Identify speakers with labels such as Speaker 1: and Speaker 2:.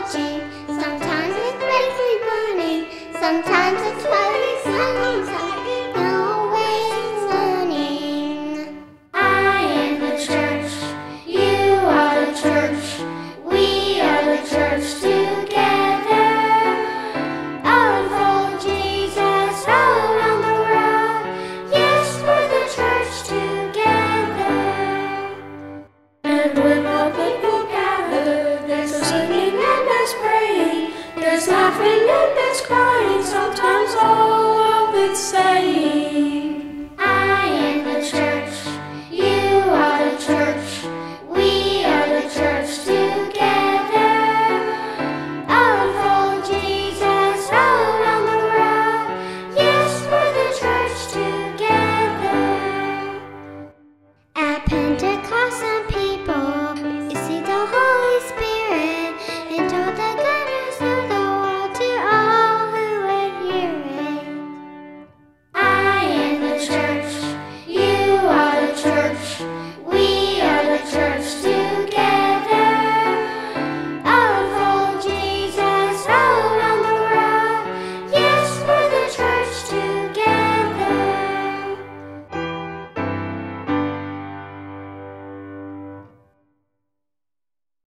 Speaker 1: Sometimes it's basically burning. Sometimes it's really sunny.
Speaker 2: there's nothing